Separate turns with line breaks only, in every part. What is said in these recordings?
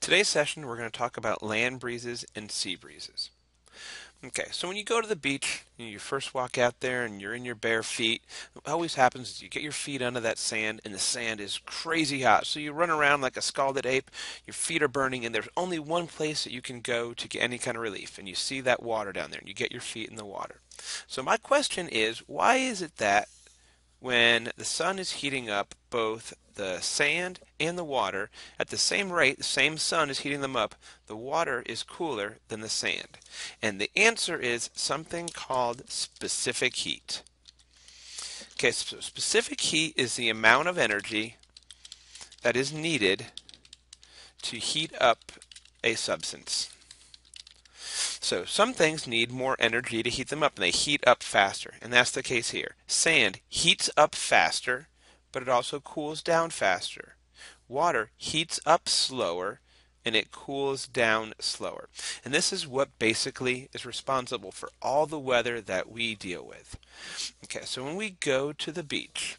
Today's session we're going to talk about land breezes and sea breezes. Okay, so when you go to the beach, you, first walk out there and you're in your bare feet. What always happens is you get your feet under that sand and the sand is crazy hot. So you run around like a scalded ape, your feet are burning, and there's only one place that you can go to get any kind of relief. And you see that water down there and you get your feet in the water. So my question is, why is it that when the sun is heating up both the sand and the water at the same rate, the same sun is heating them up, the water is cooler than the sand. And the answer is something called specific heat. Okay, so specific heat is the amount of energy that is needed to heat up a substance. So some things need more energy to heat them up and they heat up faster. And that's the case here. Sand heats up faster, but it also cools down faster. Water heats up slower and it cools down slower. And this is what basically is responsible for all the weather that we deal with. Okay, so when we go to the beach,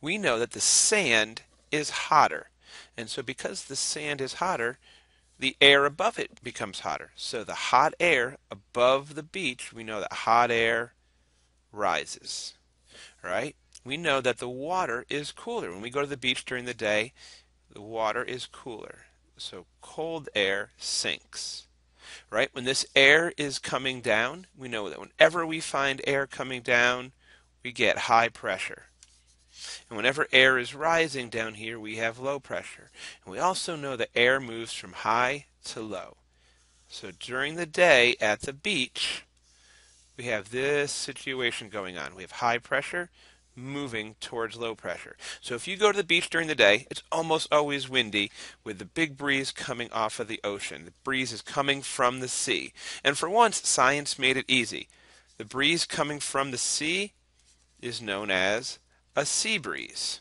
we know that the sand is hotter. And so because the sand is hotter, the air above it becomes hotter. So the hot air above the beach, we know that hot air rises, right? We know that the water is cooler. When we go to the beach during the day, the water is cooler. So cold air sinks, right? When this air is coming down, we know that whenever we find air coming down, we get high pressure. And whenever air is rising down here, we have low pressure. And we also know that air moves from high to low. So during the day at the beach, we have this situation going on. We have high pressure moving towards low pressure. So if you go to the beach during the day, it's almost always windy with the big breeze coming off of the ocean. The breeze is coming from the sea. And for once, science made it easy. The breeze coming from the sea is known as a sea breeze.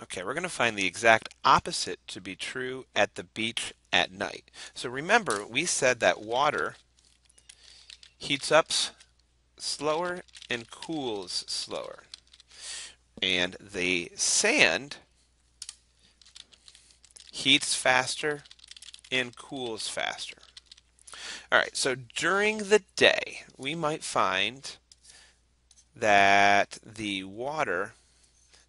Okay, we're going to find the exact opposite to be true at the beach at night. So remember, we said that water heats up slower and cools slower. And the sand heats faster and cools faster. All right, so during the day, we might find that the water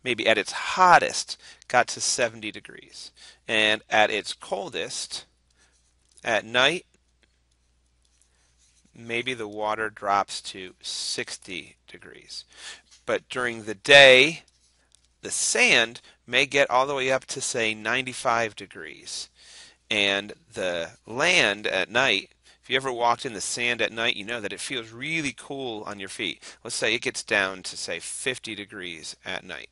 maybe at its hottest got to 70 degrees. And at its coldest at night maybe the water drops to 60 degrees. But during the day the sand may get all the way up to say 95 degrees. And the land at night if you ever walked in the sand at night, you know that it feels really cool on your feet. Let's say it gets down to, say, 50 degrees at night.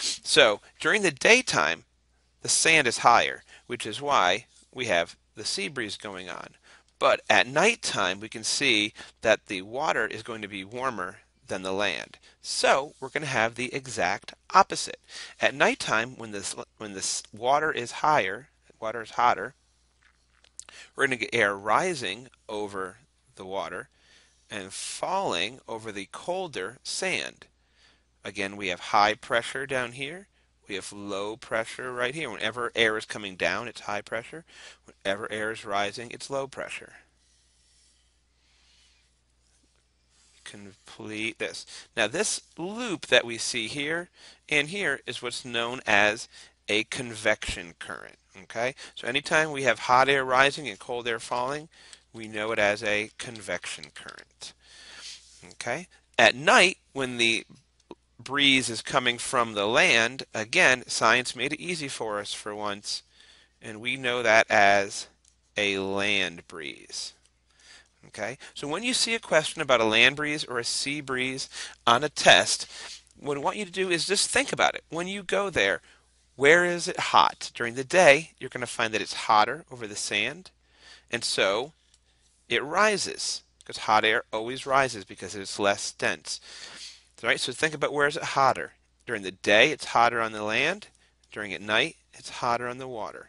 So during the daytime, the sand is higher, which is why we have the sea breeze going on. But at nighttime, we can see that the water is going to be warmer than the land. So we're going to have the exact opposite. At nighttime, when this when this water is higher, water is hotter, we're going to get air rising over the water and falling over the colder sand. Again, we have high pressure down here. We have low pressure right here. Whenever air is coming down, it's high pressure. Whenever air is rising, it's low pressure. Complete this. Now this loop that we see here and here is what's known as a convection current. Okay, so anytime we have hot air rising and cold air falling, we know it as a convection current. Okay, at night when the breeze is coming from the land, again, science made it easy for us for once, and we know that as a land breeze. Okay, so when you see a question about a land breeze or a sea breeze on a test, what I want you to do is just think about it. When you go there, where is it hot? During the day, you're going to find that it's hotter over the sand, and so it rises because hot air always rises because it's less dense. All right, so think about where is it hotter? During the day, it's hotter on the land. During at night, it's hotter on the water.